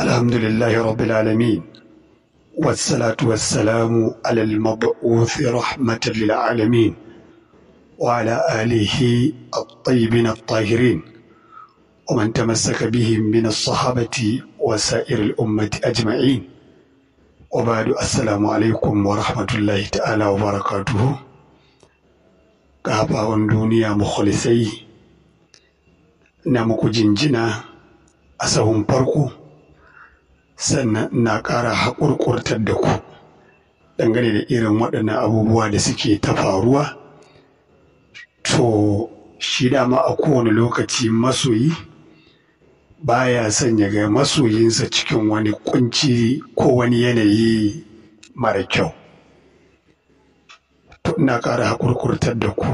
الحمد لله رب العالمين والصلاة والسلام على المبعوث رحمة للعالمين وعلى آله الطيبين الطاهرين ومن تمسك بهم من الصحابة وسائر الأمة أجمعين وبعد السلام عليكم ورحمة الله تعالى وبركاته gafawan duniya mukhlisai na muku jinjina a sahun farko sannan na ƙara haƙurƙurtar da ku dangane da irin waɗannan abubuwa da suke ta faruwa. To shi dama a kowane lokaci masoyi baya son ya ga masoyinsa cikin wani kunci ko wani yanayi mara kyau. To ina ƙara haƙurƙurtar da ku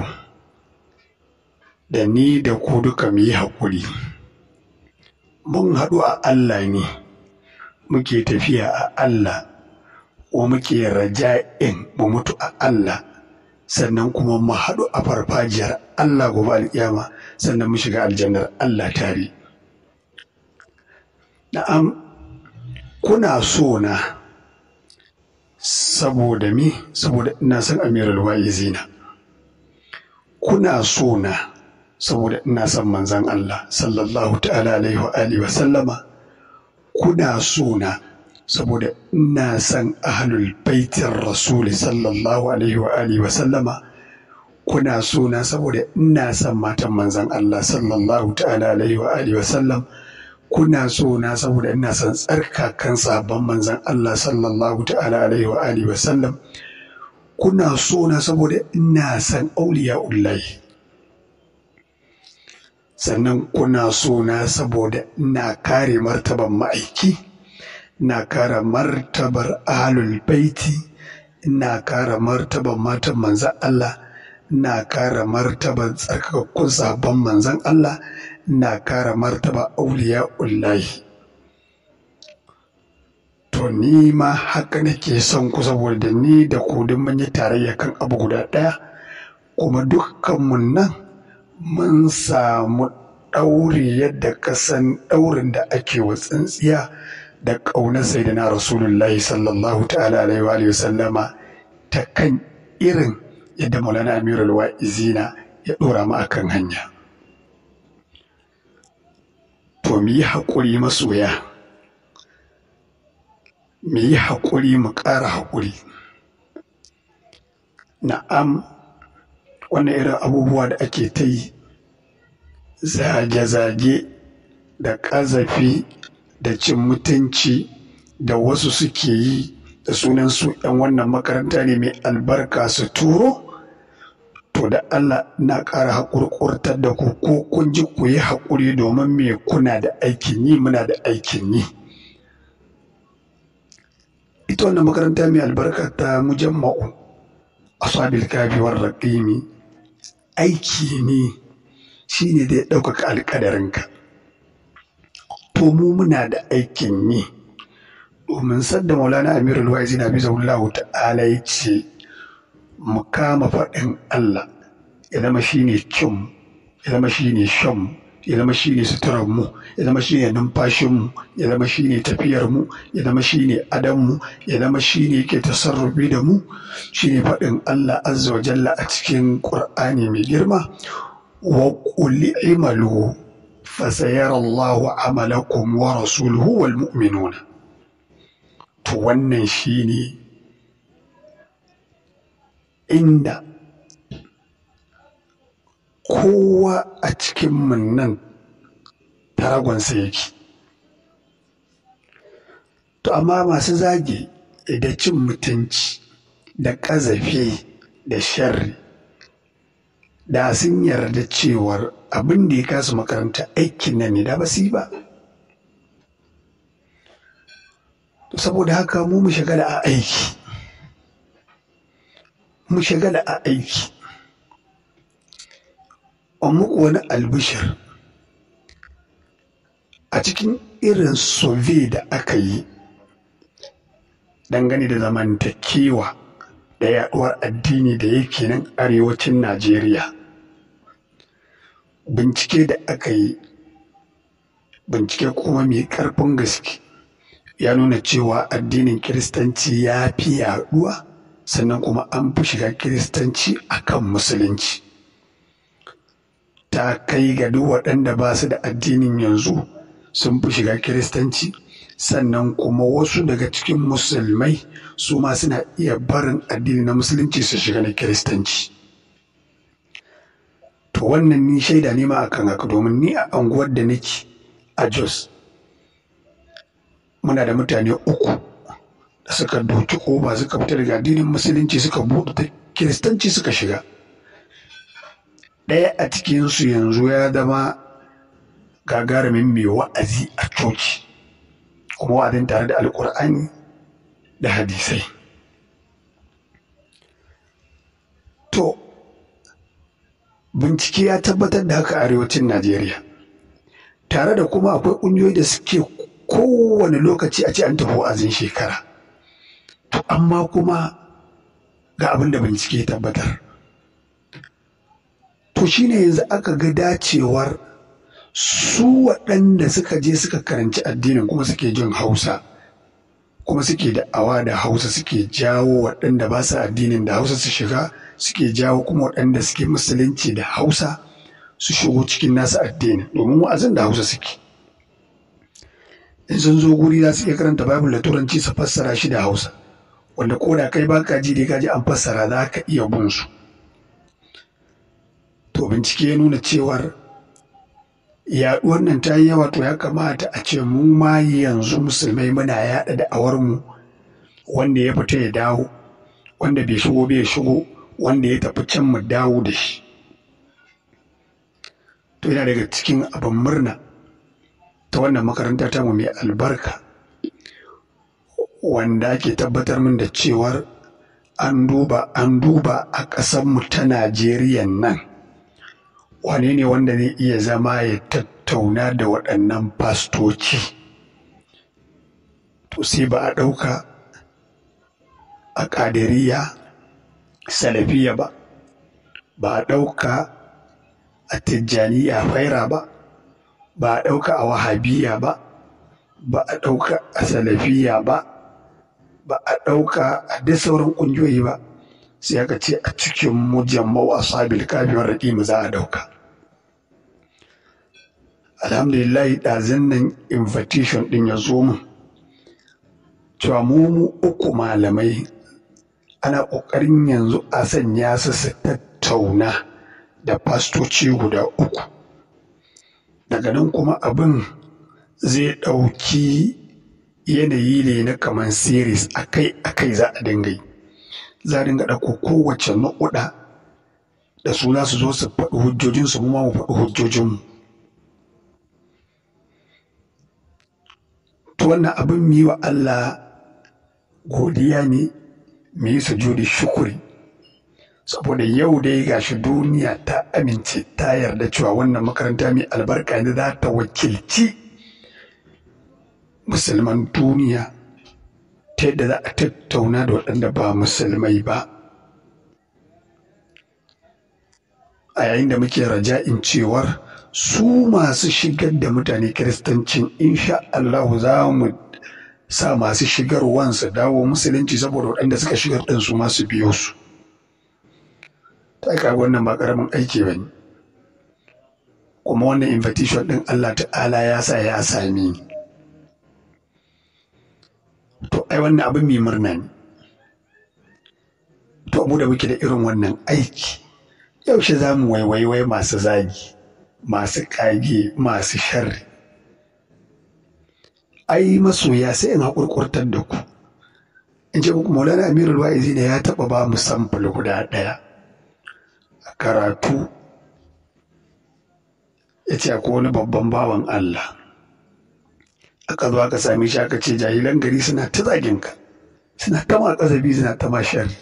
da ni da ku duka mu yi haƙuri. Mun haɗu a Allah ne. Muke tafiya a Allah wa muke raja'in mu mutu a Allah sannan kuma mu haɗu a farfajiyar Allah gobe alƙiyama sannan mu shiga aljannar Allah tare. Na'am kuna so na saboda me? Saboda ina son amirul wa'izina kuna so na saboda ina son manzon Allah sallallahu ta'ala alaihi wa alihi wa sallama. Kuna so na saboda ina son ahlul baitin rasul sallallahu alaihi wa alihi wa sallama kuna so na saboda ina son matan manzon Allah sallallahu ta'ala alaihi wa alihi wa sallam. Kuna so na saboda ina son tsarkakan sabon manzon Allah sallallahu ta'ala alaihi wa alihi wa sallam. Kuna so na saboda ina son auliya ullahi. Sannan kuna so na saboda ina kare martaban ma'aiki ina kare martabar ahlul baiti ina kare martaban matan manzon Allah ina kare martaban tsarkakakkun sabon manzon Allah ina kare martaba auliya ullahi to ni ma haka nake son ku saboda ni da ku duk mun yi tarayya kan abu guda ɗaya kuma dukkanmu nan mun samu ɗauri yadda ka san ɗaurin da ake wa tsintsiya da ƙaunar sayyidina rasulullahi sallallahu ta'ala alaihi wa sallama ta kan irin yadda maulana amirul wa'izina ya ɗora mu akan hanya. To mu yi haƙuri masoya. Mu yi haƙuri mu ƙara haƙuri. Na'am. Wannan irin abubuwa da ake ta yi? Zage-zage da ƙazafi da cin mutunci da wasu suke yi da sunan su 'yan wannan makaranta ne mai albarka su turo? To da Allah na ƙara haƙurƙurtar da ku ko kun ji ku yi haƙuri domin me kuna da aikin yi muna da aikin yi. Ita wannan makaranta mai albarka ta mujamma'u asabil kafi war raqimi aiki ne shine da ya ɗaukaka alƙadarinka. To mu muna da aikin yi. Domin sadda maulana amirul waizi na bisa ta'ala ya ce mu kama faɗin Allah ya zama shi ne cin ya zama shi ne shan ya zama shi ne suturarmu ya zama shi ne numfashinmu ya zama shi ne tafiyarmu ya zama shi ne adanmu ya zama shi ne ke tasarrufi da mu. Shi ne faɗin Allah azza wa jalla a cikin ƙur'ani mai girma wa qul imalu fasayara Allahu amalakum wa rasuluhu wal mu'minuna. To wannan shi ne inda kowa a cikin nan taragonsa yake. To amma masu zage da cin mutunci da ƙazafi da sharri da sun yarda cewar abin da ya kasa makaranta aikin nan ne da ba su yi ba. Saboda haka mu mu shagala a aiki. Mu shagala a aiki. An muku wani albishir. A cikin irin sove da aka yi dangane da zamantakewa da yaduwar addini da yake nan arewacin najeriya bincike da aka yi bincike kuma mai ƙarfin gaske ya nuna cewa addinin kiristanci ya fi yaɗuwa sannan kuma an fi shiga kiristanci akan musulunci. Ta kai ga duk waɗanda ba su da addinin yanzu sun fi shiga kiristanci. Sannan kuma wasu daga cikin musulmai su ma suna iya barin addini na musulunci su shiga na kiristanci. To wannan ni shaida ne ma akan haka domin ni a anguwar da nake a jos muna da mutane uku da suka doki ƙofa suka fita daga addinin musulunci suka buɗe ta kiristanci suka shiga. Ɗaya a cikinsu yanzu ya zama gagarumin mai wa'azi a coci kuma wa'azin tare da alkur'ani da hadisai. To bincike ya tabbatar da haka arewacin najeriya tare da kuma akwai ƙungiyoyi da suke kowane lokaci a ce an tafi wa'azin shekara. To amma kuma ga abin da bincike ya tabbatar. To shine yanzu aka ga dacewar su waɗanda suka je suka karanci addinin kuma suke jin hausa kuma suke da awa da hausa suke jawo waɗanda ba su addinin da hausa su shiga suke jawo kuma waɗanda suke musulunci da hausa su shigo cikin nasu addinin domin wa'azin da hausa suke. In sun zo guri za su iya karanta bible da turanci su fassara shi da hausa wanda ko da kai baka ji dai ka ji an fassara za ka iya bin su. To bincike ya nuna cewar yaɗuwar nan ta yi yawa. To ya kamata a ce mu ma yanzu musulmai muna yaɗa da mu wanda ya fita ya dawo wanda bai shigo bai shigo wanda ya tafi can mu dawo da shi. To yana daga cikin abin murna ta wannan makaranta ta mu mai albarka wanda ake tabbatar min da cewar an duba an duba a ƙasarmu ta najeriya nan. Wane ne wanda zai iya zama ya tattauna da waɗannan fastoci? To sai ba a ɗauka a ƙadiriya salafiya ba ba a ɗauka a tijjaniya faira ba ba a ɗauka a wahabiya ba ba a ɗauka a salafiya ba ba a ɗauka a duk sauran ƙungiyoyi ba. Sai aka ce a cikin mujammau asabil kafin raƙimu za a ɗauka alhamdulillah ɗazin nan invitation ɗin ya zo min cewa mu mu uku malamai ana ƙoƙarin yanzu a sanya su su tattauna da fastoci guda uku. Daga nan kuma abin zai ɗauki yanayi ne na kamar series akai akai za a dinga yi. Za a dinga ɗauko kowace nukuɗa da su za su zo su faɗi hujjojinsu mu ma mu faɗi hujjojinmu. To wannan abin mu yi wa Allah godiya ne mu yi sujudi shukuri. Saboda yau dai gashi duniya ta amince ta yarda cewa wannan makaranta mai albarka ne za ta wakilci musulman duniya. Ta yadda za a tattauna da waɗanda ba musulmai ba. A yayin da muke raja'in cewar su masu shigar da mutane kiristancin insha Allah za mu sa masu shigarwan su dawo musulunci saboda waɗanda suka shigar ɗin su masu biyo su. Ta ka wannan ba ƙaramin aiki ba ne. Kuma wannan invitation ɗin Allah ta'ala ya sa ya same ni. To ai wannan abin mai murna ne. To mu da muke da irin wannan aiki yaushe za mu waiwaiwai masu zagi masu kage masu sharri? Ai masoya sai in haƙurƙurtar da ku. In ce muku maulana amirul wa'izi ne ya taɓa ba mu samfur guda ɗaya a karatu. Ya ce akwai wani babban bawan Allah. Aka zo aka same shi aka ce jahilan gari suna ta zaginka suna ta ma ƙazabi suna ta ma shari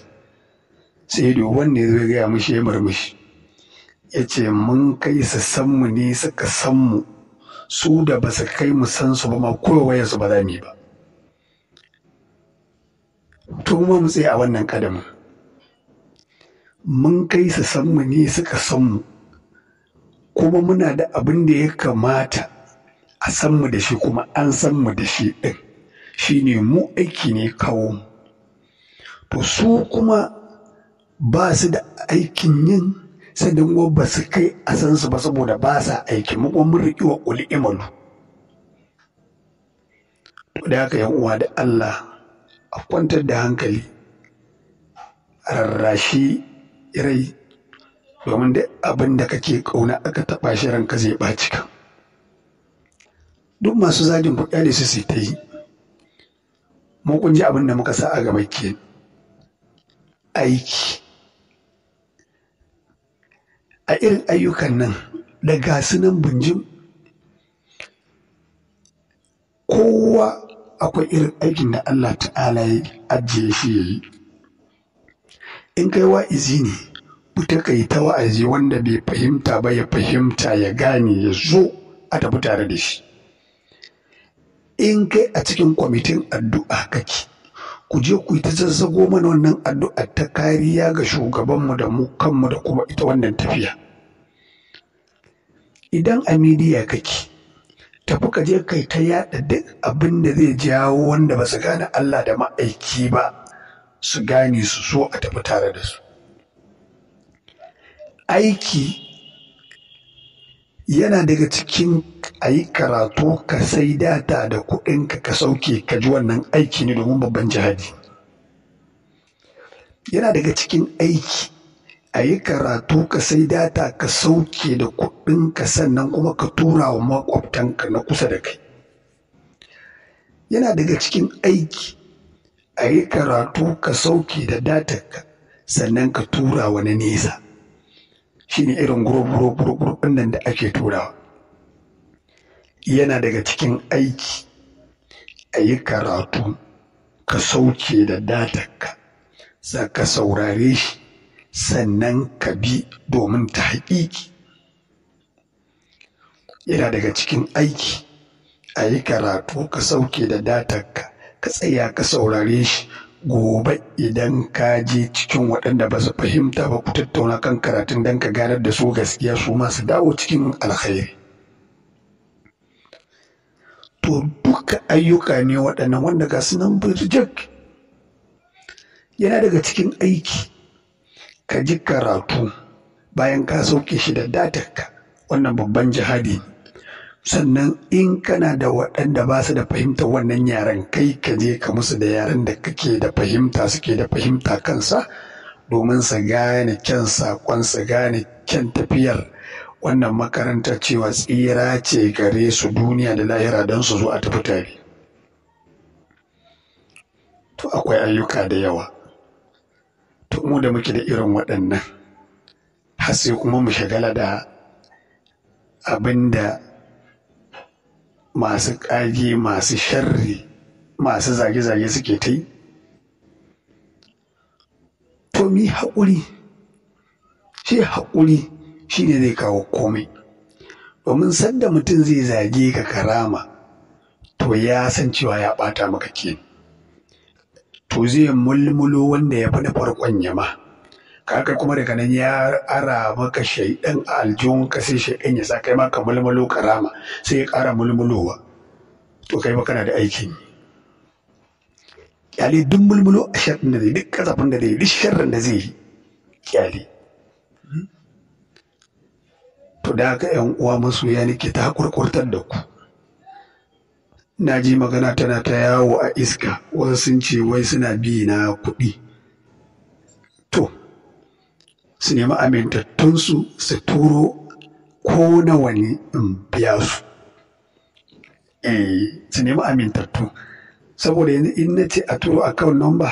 sai da wanne zai gaya mishi ya murmushi. Ya ce mun kai su san mu ne suka san mu. Su da ba su kai mu san su ba ma kowaye su ba za mu yi ba. To mu mu tsaye a wannan kadamin. Mun kai su san mu ne suka san mu. Kuma muna da abin da ya kamata a san mu da shi kuma an san mu da shi ɗin. Shine mu aiki ne kawo to su kuma ba su da aikin yin kuma ba su kai a san su ba saboda ba sa aiki. Mu mun riƙi wa ƙuli imalu. To da haka yan uwa da Allah a kwantar da hankali rarrashi rai domin da abin da kake ƙauna aka taɓa shi ranka zai ɓaci kan duk masu zagin kuɗi da su su ta yi. Mu ji abin da muka sa a gaba ke. Aiki. A irin ayyukan nan da gasu nan bunjin kowa akwai irin aikin da Allah ta'ala ya ajiye shi ya yi. In kai wa'izi ne fita kai ta wa'azi wanda bai fahimta ba ya fahimta ya gane ya zo a tafi tare da shi. In kai a cikin kwamitin addu'a kake ku je ku yi ta zazzago mana wannan addu'a ta kariya ga shugabanmu da mu kanmu da kuma ita wannan tafiya. Idan a midiya kake tafi ka je kai ta yada duk abin da zai jawo wanda ba su gane Allah da ma'aiki ba su gane su so a tafi tare da su. Aiki yana daga cikin a yi karatu ka sai data da kuɗinka ka sauke ka ji wannan aiki ne domin babban jihadi. Yana daga cikin aiki a yi karatu ka sai data ka sauke da kuɗinka sannan kuma ka tura wa makwabtanka na kusa da kai. Yana daga cikin aiki a yi karatu ka sauke da datarka sannan ka tura na nesa. Shine irin gurub ɗin nan da ake turawa yana daga cikin aiki. A yi karatu ka sauke da datarka za ka saurare shi sannan ka bi domin ta haƙiƙi yana daga cikin aiki. A yi karatu ka sauke da datarka ka tsaya ka saurare shi gobe idan ka je cikin waɗanda ba su fahimta ba ku tattauna kan karatun don ka ganar da su gaskiya su masu dawo cikin alkhairi. To duka ayyuka ne waɗannan wanda ga su nan yana daga cikin aiki. Ka ji karatu bayan ka sauke shi da datarka. Wannan babban jihadi ne. Sannan in kana da waɗanda ba su da fahimta wannan yaren kai ka je ka musu da yaren da kake da fahimta suke da fahimta kansa domin su gane kyan saƙon su gane kyan tafiyar. Wannan makaranta cewa tsira ce gare su duniya da lahira don su zo a tafi tare. To akwai ayyuka da yawa. To mu da muke da irin waɗannan har sai kuma mu shagala da abin da masu ƙage masu sharri masu zage-zage suke ta yi. To mi haƙuri. Shi haƙuri shi ne zai kawo komai. Domin sanda mutum zai zage ka karama to ya san cewa ya ɓata maka ke to zai mulmulo wanda ya fi da farkon yama kaka kuma daga nan ya ara maka shaidan a aljihunka sai shaidan ya sa kai maka mulmulo karama sai ya ƙara mulmulowa. To kai kana da aikin ƙyale duk mulmulo a sharrin da zai duk kasafin da zai duk sharrin da zai yi ƙyale. To da haka yan uwa masoya nake ta kurkurtar da ku. Na ji magana tana ta yawo a iska wasu sun ce wai suna bi na kuɗi to su nemi amintattunsu su turo ko nawa ne in biya su. Eh su nemi amintattu. Saboda yanzu in na ce a turo account number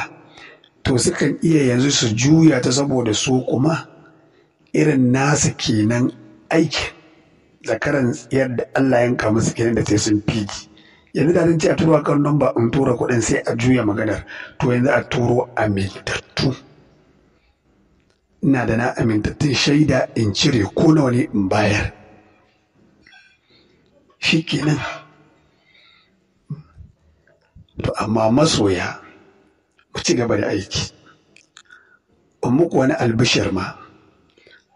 to sukan iya yanzu su juya ta saboda su kuma irin nasu kenan aiki zakaran tsayar da Allah yanka musu kenan da sai sun fiji yanzu da zan ce a turo account number in tura kuɗin sai a juya maganar. To yanzu a turo amintattu. Ina da na amintattun shaida in cire ko nawa ne in bayar. Shi kenan to amma masoya ku ci gaba da aiki. In muku wani albishir ma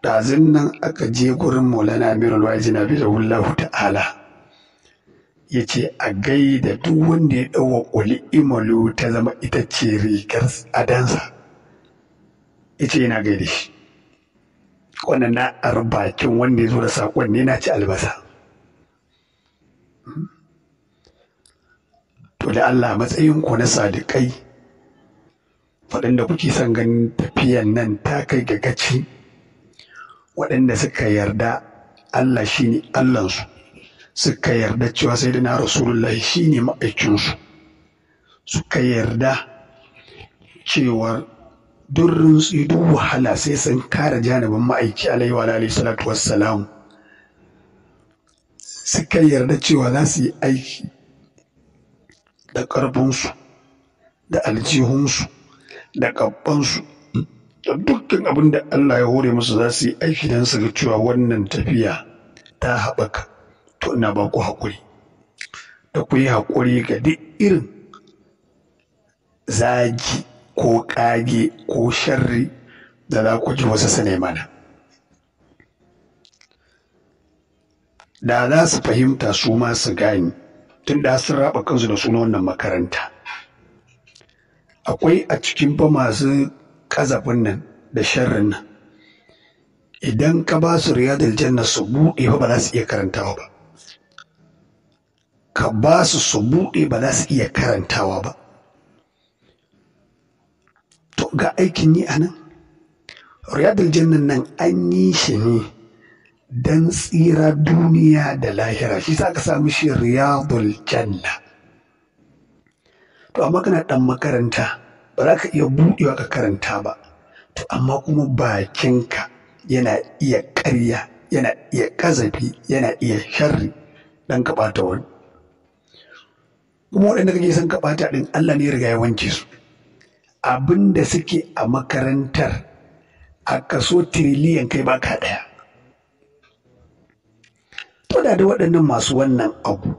ɗazin nan aka je gurin maulana amirul waji na bisa wallahu ta'ala ya ce a gaida duk wanda ya ɗauwa ƙuli imalu ta zama ita ce rigar adansa. Ya ce yana gaida shi. Wannan na arbakin wanda ya zo da saƙon ne na ci albasa. To da Allah matsayin ku na sadiƙai waɗanda kuke son ganin tafiyan nan ta kai ga gaci waɗanda suka yarda Allah shi ne Allahnsu suka yarda cewa sai da na Rasulullah shi ne ma'aikinsu suka yarda cewar durrin duk wahala sai sun kare janibin ma'aiki alaihi wa alaihi salatu wassalamu. Suka yarda cewa za su yi aiki da ƙarfinsu da aljihunsu da ƙabbansu da dukkan abin da Allah ya hore musu za su yi aiki don su ga cewa wannan tafiya ta haɓaka. To ina ba ku haƙuri. Da ku yi haƙuri ga duk irin zagi ko ƙage ko sharri da za ku ji wasu su mana. Da za su fahimta su ma su gani tun da sun raba kansu da suna wannan makaranta. Akwai a cikin fa masu kazafin nan da sharrin nan. Idan ka ba su riyadul janna su buɗe ba za su iya karantawa ba. Ka ba su su buɗe ba za su iya karantawa ba. To ga aikin yi a nan. Riyadul jannan nan an yi shi ne don tsira duniya da lahira. Shi sa ka sami shi riyadul janna. To amma kana dan makaranta ba za ka iya buɗewa ka karanta ba. To amma kuma bakinka yana iya ƙarya yana iya ƙazafi yana iya sharri dan ka ɓata wani. Kuma waɗanda kake son ka ɓata ɗin Allah ne riga ya wanke su. Abin da suke a makarantar a kaso tiriliyan kai baka ɗaya. To da da waɗannan masu wannan abu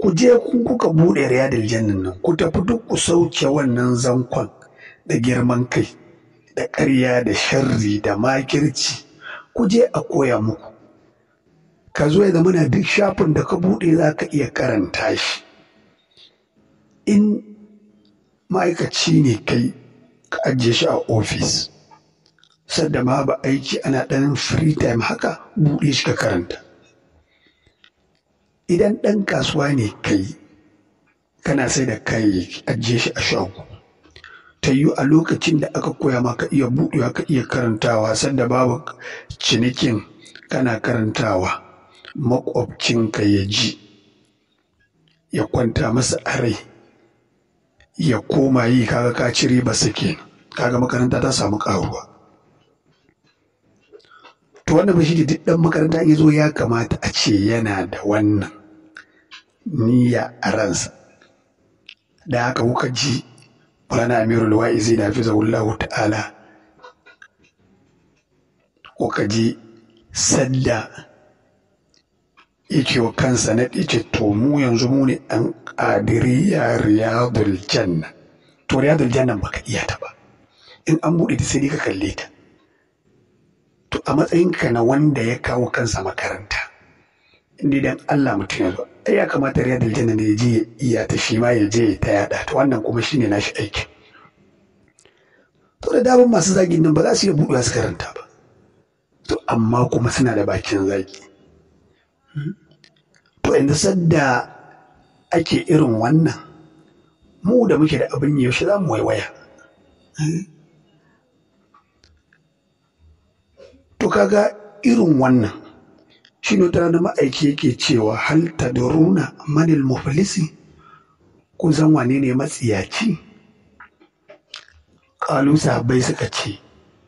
ku je kun kuka buɗe riyadil jannan nan ku tafi duk ku sauke wannan zankon da girman kai da ƙarya da sharri da makirci ku je a koya muku. Ka zo ya zama duk shafin da ka buɗe za ka iya karanta shi. In ma'aikaci ne kai ka ajiye shi a ofis. Sadda ma ba aiki ana ɗan free time haka buɗe shi ka karanta. Idan ɗan kasuwa ne kai kana sai da kayayyaki ajiye shi a shago. Ta yi a lokacin da aka koya maka iya buɗewa ka iya karantawa sanda babu cinikin kana karantawa makwabcinka ya ji ya kwanta masa a rai. Ya koma yi kaga ka ci riba sake kaga makaranta ta samu ƙaruwa. To wannan ba shi da duk ɗan makaranta ya zo ya kamata a ce yana da wannan niyya a ransa. Da haka kuka ji wani amirul wa'izi na fi zaullahu ta'ala kuka ji sadda yake wa kansa na ɗice to mu yanzu mu ne ɗan ƙadiriya riyadul janna. To riyadul janna baka iya ta ba. In an buɗe ta sai ka kalle ta. To a matsayinka na wanda ya kawo kansa makaranta inda idan Allah mutum ya zo ai ya kamata riyadul janna ne ya je ya iya ta shi ma ya je ta yada ta. Wannan kuma shine nashi aiki to da daman masu zagin nan ba za su iya buɗewa su karanta ba. To amma kuma suna da bakin zagi. Inda sadda ake irin wannan mu da muke da abin yaushe za mu waiwaya? To kaga irin wannan shi ne tana da ma'aiki yake cewa hal tadruna manil muflisi? Kun san wane ne matsiyaci? Kalu sahabbai suka ce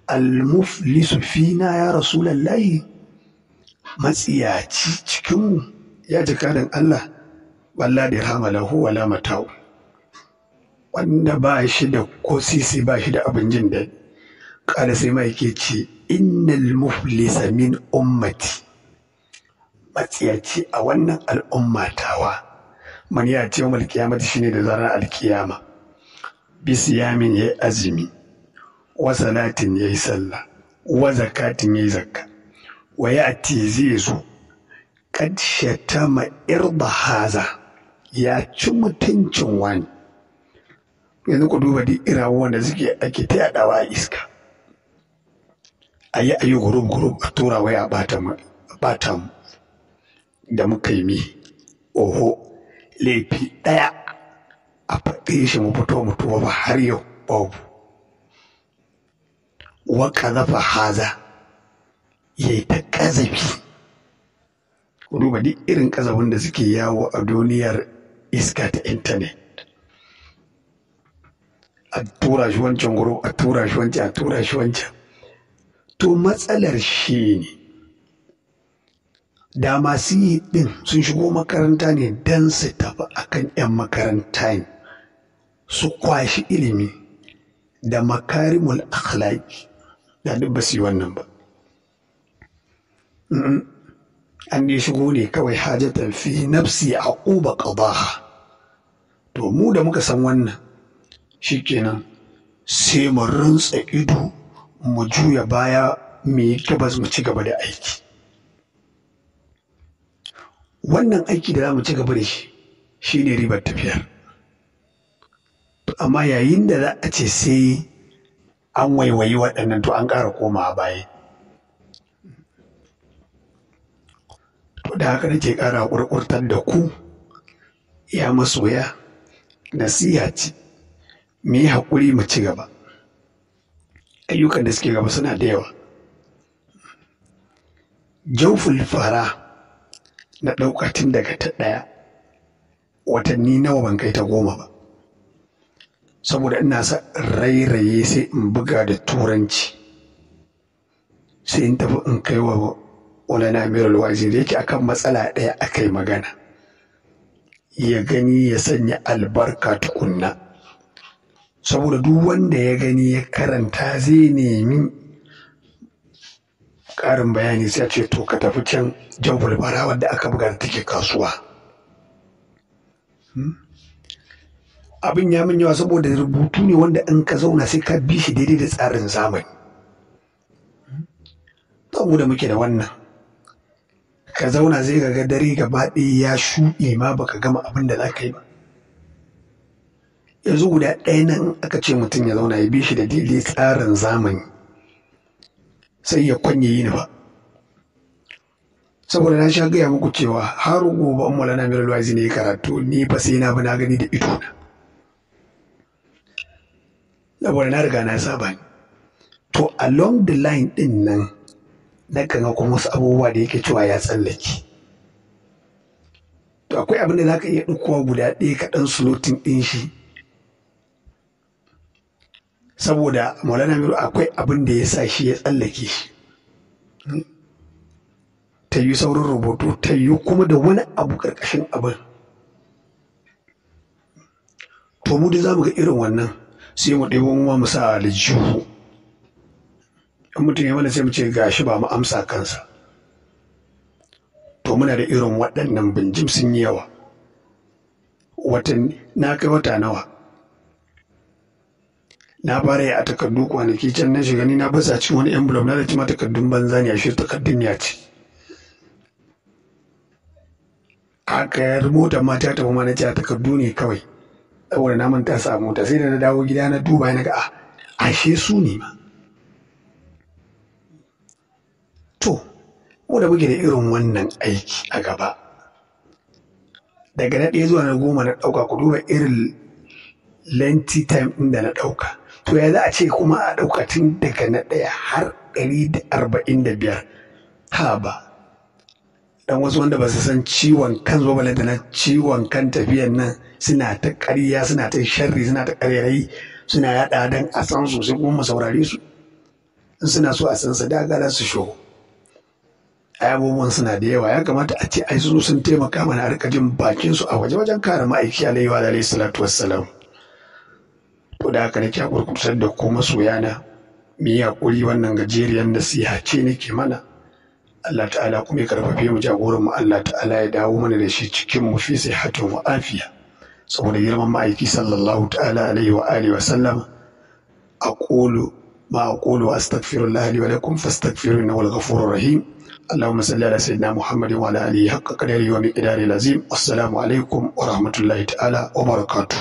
al-muflisu fina ya rasulallahi matsiyaci cikinmu. Ya ji karin Allah walla da rama lahu wala matau. Wanda ba shi da ko sisi ba shi da abin jin daɗi. Kada sai mai ke ce innal muflisa min ummati. Matsiyaci a wannan al'umma tawa. Man ya ce yawmal qiyamati shine da zarar alkiyama. Bi siyamin yayi azumi wa salatin yayi sallah wa zakatin yayi zakka. Wa ya'ti zai zo kad shatama irda haza ya ci mutuncin wani. Yanzu ku duba duk irawo wanda suke ake ta yadawa a iska. A yi a yi gurub gurub a tura waya a bata mu. Da muka yi mi oho laifi ɗaya. A faɗe shi mu fito mutuwa ba har yau babu. Wa ƙazafa haza ya yi ta ƙazafi. Duba duk irin ƙazafin da suke yawo a duniyar iska ta intanet. A tura shi wancan guru a tura shi wancan a tura shi wancan. To matsalar shi ne da masu yi ɗin sun shigo makaranta ne don su tafi akan 'yan makaranta ne su kwashi ilimi da makarimul akhlaqi. Da duk ba su yi wannan ba. An dai shigo ne kawai hajatan fi nafsi a ƙuba ƙadaha to mu da muka san wannan shikenan sai mu rantsa ido mu juya baya mu yi gabas mu ci gaba da aiki. Wannan aiki da za mu ci gaba da shi shi ne ribar tafiyar. Amma yayin da za a ce sai an waiwayi waɗannan to an ƙara koma baya. Da haka nake ƙara ƙurƙurtar da ku. Ya masoya nasiha ce. Mu yi haƙuri mu ci gaba. Ayyukan da suke gaba suna da yawa. Jauful fara na ɗauka tun daga ta ɗaya. Watanni nawa ban kai ta goma ba. Saboda ina sa rairaye sai in buga da turanci. Sai in tafi in kai wa wani amirul waziri yake akan matsala ɗaya aka yi magana. Ya gani ya sanya albarka tukunna. Saboda duk wanda ya gani ya karanta zai nemi ƙarin bayani sai ce to ka tafi can jan fulfara wadda aka buga take kasuwa. Abin ya min yawa saboda rubutu ne wanda in ka zauna sai ka bi shi daidai da tsarin zamani. Mu da muke da wannan. Ka zauna zai ga dare gaba ɗaya ya shuɗe ma baka gama abin da za ka yi ba. Yanzu guda ɗaya nan aka ce mutum ya zauna ya bi shi da daidai tsarin zamani sai ya kwanye yi ba saboda na sha gaya muku cewa har gobe an mulana mai alwazi ne karatu ni fa sai na bi na gani da ido na. Saboda na riga na saba to along the line ɗin nan na kan kuma wasu abubuwa da yake cewa ya tsallake. To akwai abin da za ka iya ɗaukowa guda ɗaya kaɗan slotin ɗin shi. Saboda maulana miru akwai abin da ya sa shi ya tsallake shi. Ta yi saurin rubutu ta yi kuma da wani abu ƙarƙashin abin. To mu da za mu ga irin wannan sai mu ɗebo mu sa aljihu. In mutum ya mana sai mu ce gashi ba mu amsa kansa. To muna da irin waɗannan binjim sun yi yawa. Watan na kai wata nawa? Na fara yi a takardu kwanaki can na shiga ni na basa cikin wani envelope na da cima takardun banza ne a shi takardun ya ce aka yar mota ma ta tafi ma na ce a takardu ne kawai. Saboda na manta sa mota sai da na dawo gida na duba na ga a ashe su ne ma. Mu da muke da irin wannan aiki a gaba. Daga na ɗaya zuwa na goma na ɗauka ku duba irin lengthy time ɗin da na ɗauka. To ya za a ce kuma a ɗauka tun daga na ɗaya har ɗari da arba'in da biyar? Ha ba dan wasu wanda ba su san ciwon kan zuwa da na ciwon kan tafiyan nan suna ta ƙarya suna ta sharri suna ta ƙaryarai suna yaɗa dan a san su sai kuma saurare su. In suna so a san su da za su ai abubuwan suna da yawa. Ya kamata a ce ai su sun taimaka mana a riƙa jin bakin su a waje wajen kare ma'aiki alaihi wa alaihi salatu wassalam. To da haka nake kurkutar da ku masoyana mu yi haƙuri wannan gajeriyar nasiha ce nake mana. Allah ta'ala kuma ya karfafe mu jagoran mu Allah ta'ala ya dawo mana da shi cikin mu fi sihatin wa afiya. Saboda girman ma'aiki sallallahu ta'ala alaihi wa alihi wa sallam aqulu ma aqulu astaghfirullah wa lakum fastaghfiruhu innahu al-ghafurur rahim. اللهم صل على سيدنا محمد وعلى آله حق قدره ومقداره العظيم السلام عليكم ورحمة الله تعالى وبركاته